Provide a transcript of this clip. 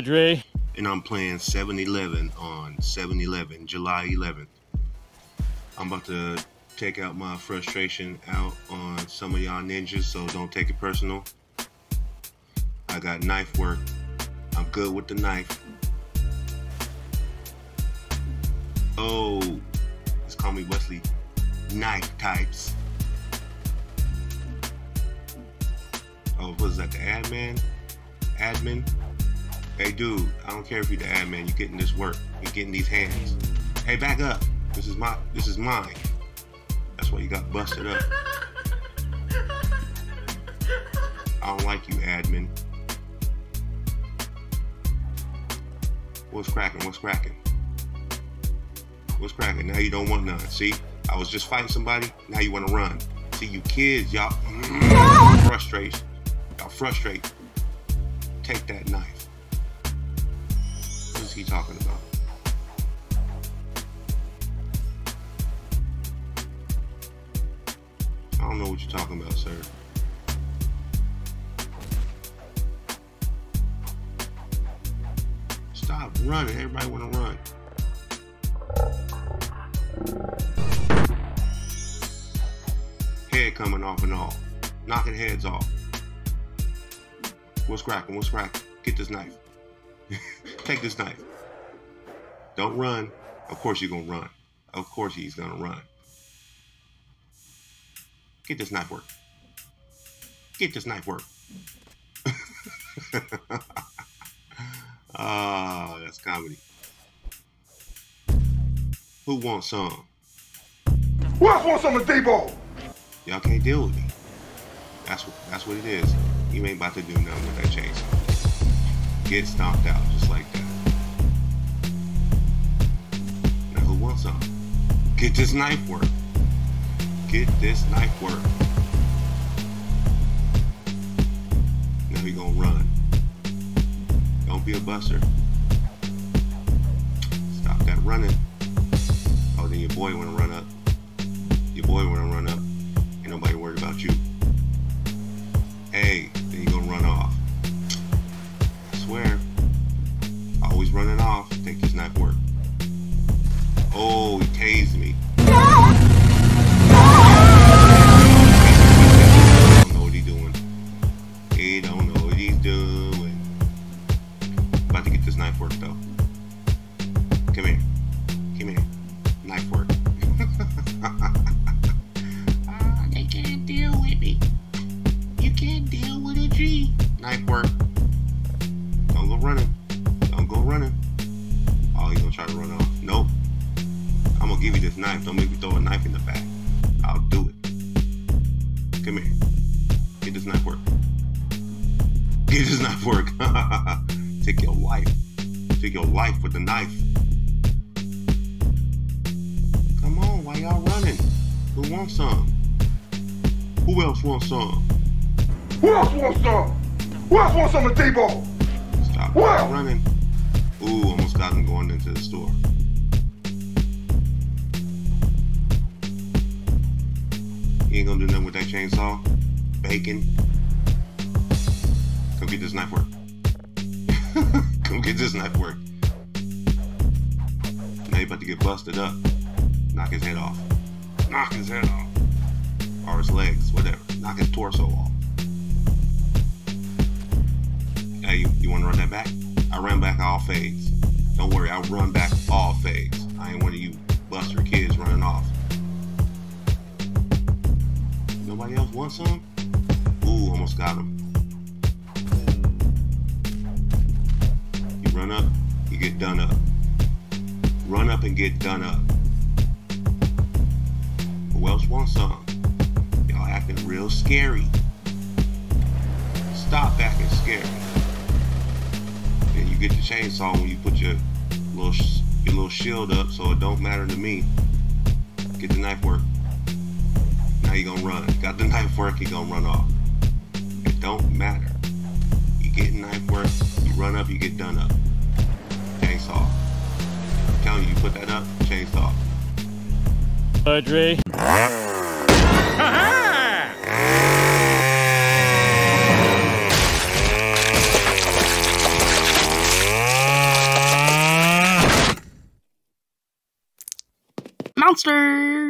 Dre. And I'm playing 7-Eleven on 7-Eleven, July 11th. I'm about to take out my frustration out on some of y'all ninjas, so don't take it personal. I got knife work. I'm good with the knife. Oh, just call me Wesley. Knife types. Oh, was that the admin? Admin? Hey, dude, I don't care if you're the admin. You're getting this work. You're getting these hands. Hey, back up. This is my. This is mine. That's why you got busted up. I don't like you, admin. What's cracking? What's cracking? What's cracking? Now you don't want none. See, I was just fighting somebody. Now you want to run. See, you kids, y'all frustrate. Y'all frustrate. Take that knife. He talking about? I don't know what you're talking about, sir. Stop running. Everybody want to run. Head coming off and all. Knocking heads off. What's cracking? What's cracking? Get this knife. Take this knife. Don't run. Of course you're going to run. Of course he's going to run. Get this knife work. Get this knife work. Ah, oh, that's comedy. Who wants some? Who else wants some of D-ball? Y'all can't deal with me. That's what that's what it is. You ain't about to do nothing with that chainsaw. Get stomped out just like that. Now who wants some? Get this knife work. Get this knife work. Now he gonna run. Don't be a buster. Stop that running. Oh, then your boy wanna run up. Running off. Take this knife work. Oh, he tased me. Don't know what he doing. He don't know what he's doing. About to get this knife work though. Come here. Come here. Knife work. Ah, they can't deal with me. You can't deal with a G. Knife work. Try to run off. Nope. I'm gonna give you this knife. Don't make me throw a knife in the back. I'll do it. Come here. Get this knife work. Get this knife work. Take your life. Take your life with the knife. Come on, why y'all running? Who wants some? Who else wants some? Who else wants some? Who else wants some of D-ball? Stop running. Ooh, almost got him going into the store. You ain't gonna do nothing with that chainsaw. Bacon. Come get this knife work. Come get this knife work. Now you about to get busted up. Knock his head off. Knock his head off. Or his legs, whatever. Knock his torso off. Hey, you, you wanna run that back? I run back all fades. Don't worry, I'll run back all fades. I ain't one of you buster kids running off. Nobody else wants some? Ooh, almost got him. You run up, you get done up. Run up and get done up. Who else wants some? Y'all acting real scary. Stop acting scary. Get the chainsaw when you put your little your little shield up, so it don't matter to me. Get the knife work. Now you gonna run. Got the knife work, you gonna run off. It don't matter. You get knife work, you run up, you get done up. Chainsaw. I'm telling you, you put that up, chainsaw. Dre. Monster.